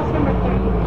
House number 30.